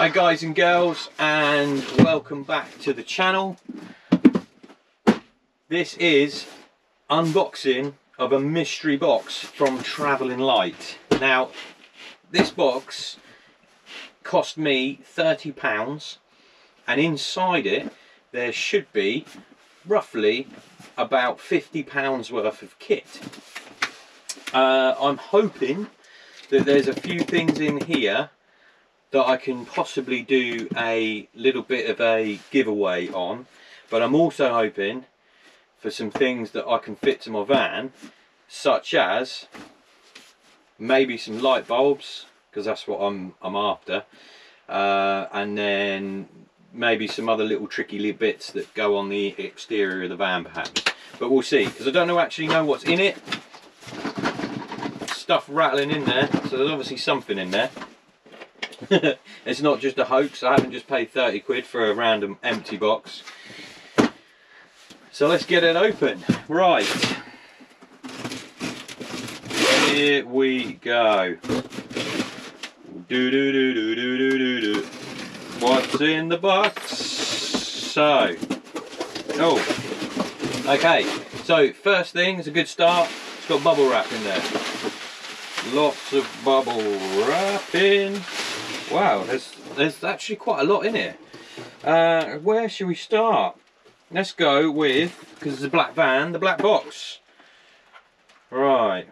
Hi guys and girls and welcome back to the channel. This is unboxing of a mystery box from Travelinlite. Now this box cost me £30 and inside it there should be roughly about £50 worth of kit. Uh, I'm hoping that there's a few things in here that I can possibly do a little bit of a giveaway on but I'm also hoping for some things that I can fit to my van such as maybe some light bulbs because that's what I'm, I'm after uh, and then maybe some other little tricky bits that go on the exterior of the van perhaps. But we'll see because I don't know actually know what's in it. Stuff rattling in there so there's obviously something in there it's not just a hoax. I haven't just paid 30 quid for a random empty box. So let's get it open. Right. Here we go. Do do do do do do do do. What's in the box? So. Oh. Okay. So first thing is a good start. It's got bubble wrap in there. Lots of bubble wrapping. Wow, there's there's actually quite a lot in here. Uh, where should we start? Let's go with, because it's a black van, the black box. Right,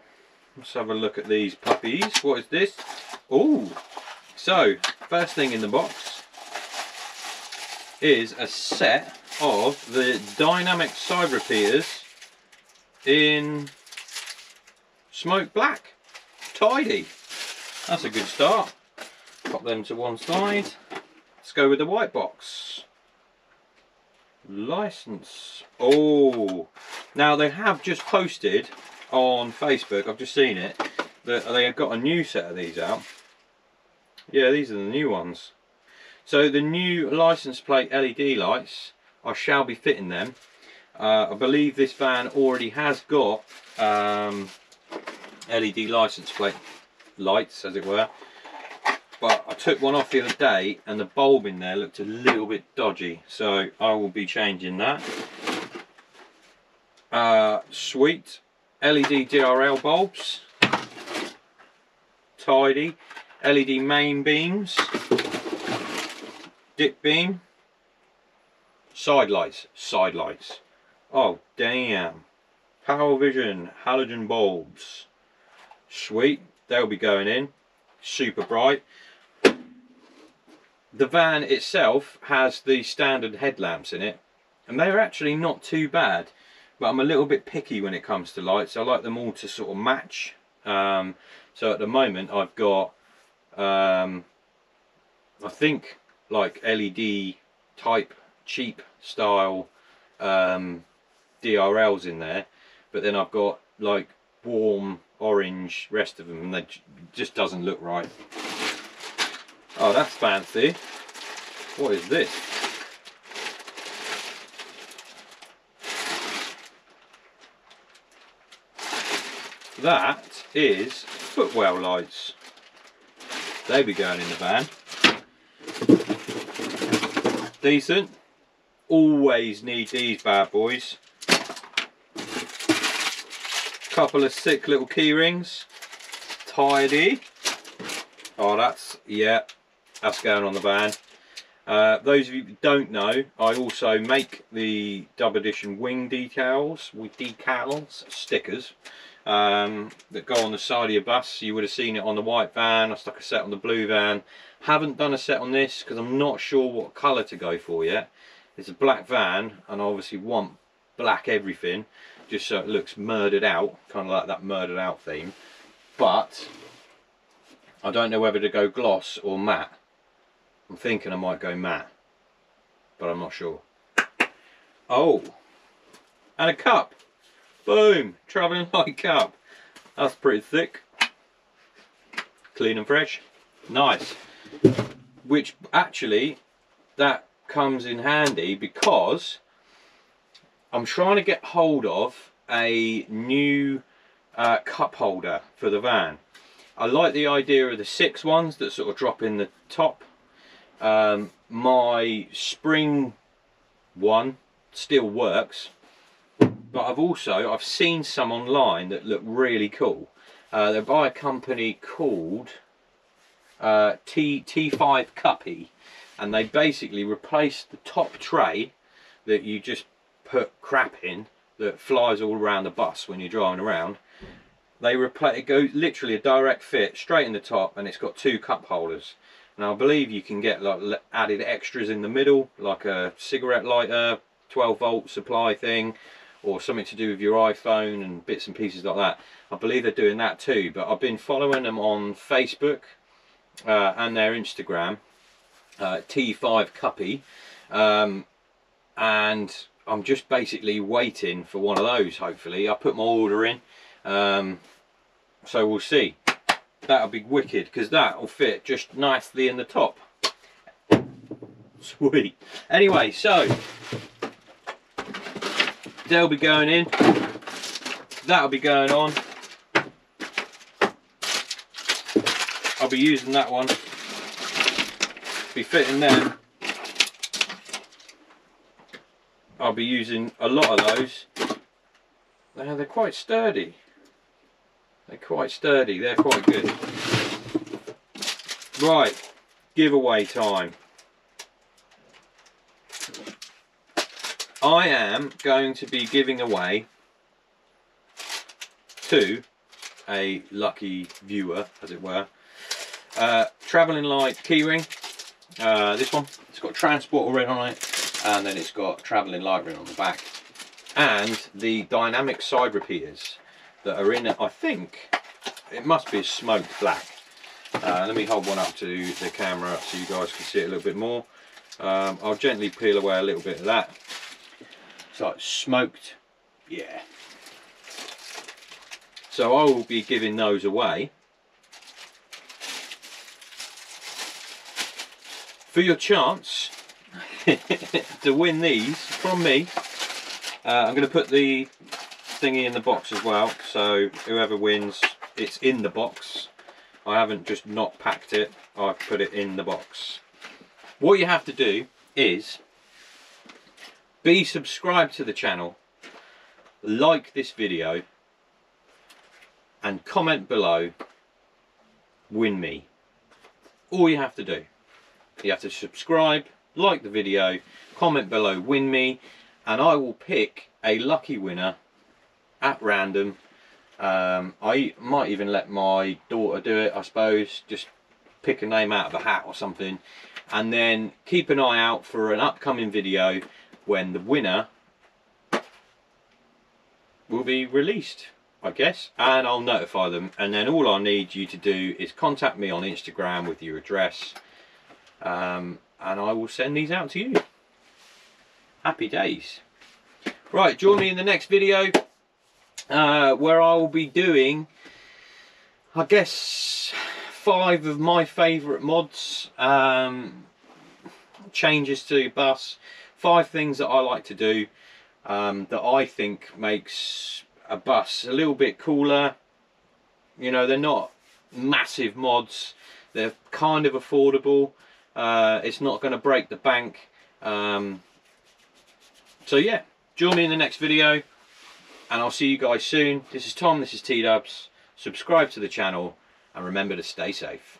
let's have a look at these puppies. What is this? Oh, so first thing in the box is a set of the dynamic side repeaters in smoke black. Tidy. That's a good start. Pop them to one side. Let's go with the white box. License. Oh, now they have just posted on Facebook, I've just seen it, that they have got a new set of these out. Yeah, these are the new ones. So the new license plate LED lights, I shall be fitting them. Uh, I believe this van already has got um, LED license plate lights, as it were but I took one off the other day and the bulb in there looked a little bit dodgy. So I will be changing that. Uh, sweet LED DRL bulbs. Tidy. LED main beams. Dip beam. Side lights side lights oh damn. Power vision. Halogen bulbs. Sweet. They'll be going in. Super bright the van itself has the standard headlamps in it and they're actually not too bad but I'm a little bit picky when it comes to lights. I like them all to sort of match. Um, so at the moment I've got um, I think like LED type cheap style um, DRLs in there but then I've got like warm orange rest of them and that just doesn't look right Oh, that's fancy. What is this? That is footwell lights. They be going in the van. Decent. Always need these bad boys. Couple of sick little key rings. Tidy. Oh, that's, yeah, that's going on the van. Uh, those of you who don't know, I also make the dub edition wing decals with decals, stickers, um, that go on the side of your bus. You would have seen it on the white van, I stuck a set on the blue van. Haven't done a set on this because I'm not sure what colour to go for yet. It's a black van and I obviously want black everything just so it looks murdered out, kind of like that murdered out theme. But I don't know whether to go gloss or matte. I'm thinking I might go matte, but I'm not sure. Oh, and a cup. Boom, Travelinlite cup. That's pretty thick. Clean and fresh. Nice. Which actually, that comes in handy because I'm trying to get hold of a new uh, cup holder for the van. I like the idea of the six ones that sort of drop in the top um, my spring one still works but I've also I've seen some online that look really cool. Uh, they're by a company called uh, T T5 Cuppy and they basically replaced the top tray that you just put crap in that flies all around the bus when you're driving around. They replace it goes literally a direct fit straight in the top and it's got two cup holders now I believe you can get like added extras in the middle like a cigarette lighter 12 volt supply thing or something to do with your iPhone and bits and pieces like that. I believe they're doing that too but I've been following them on Facebook uh, and their Instagram uh, T5 Cuppy. Um, and I'm just basically waiting for one of those hopefully. I put my order in um, so we'll see that'll be wicked because that will fit just nicely in the top. Sweet. Anyway so they'll be going in. That'll be going on. I'll be using that one. Be fitting them. I'll be using a lot of those. Now they're quite sturdy they're quite sturdy. They're quite good. Right. Giveaway time. I am going to be giving away to a lucky viewer as it were. Uh, Travelinlite keyring. Uh, this one. It's got transporter ring on it and then it's got Travelinlite ring on the back and the dynamic side repeaters that are in it I think it must be smoked black. Uh, let me hold one up to the camera so you guys can see it a little bit more. Um, I'll gently peel away a little bit of that. So it's smoked yeah. So I will be giving those away. For your chance to win these from me, uh, I'm going to put the thingy in the box as well. So whoever wins, it's in the box. I haven't just not packed it, I've put it in the box. What you have to do is be subscribed to the channel, like this video, and comment below, win me. All you have to do. You have to subscribe, like the video, comment below win me, and I will pick a lucky winner at random. Um, I might even let my daughter do it, I suppose, just pick a name out of a hat or something, and then keep an eye out for an upcoming video when the winner will be released. I guess and I'll notify them and then all I need you to do is contact me on Instagram with your address um, and I will send these out to you. Happy days. Right, join me in the next video uh, where I will be doing, I guess, five of my favourite mods, um, changes to bus, five things that I like to do um, that I think makes a bus a little bit cooler. You know, they're not massive mods, they're kind of affordable uh, it's not going to break the bank. Um, so yeah, join me in the next video and I'll see you guys soon. This is Tom, this is T Dubz. Subscribe to the channel and remember to stay safe.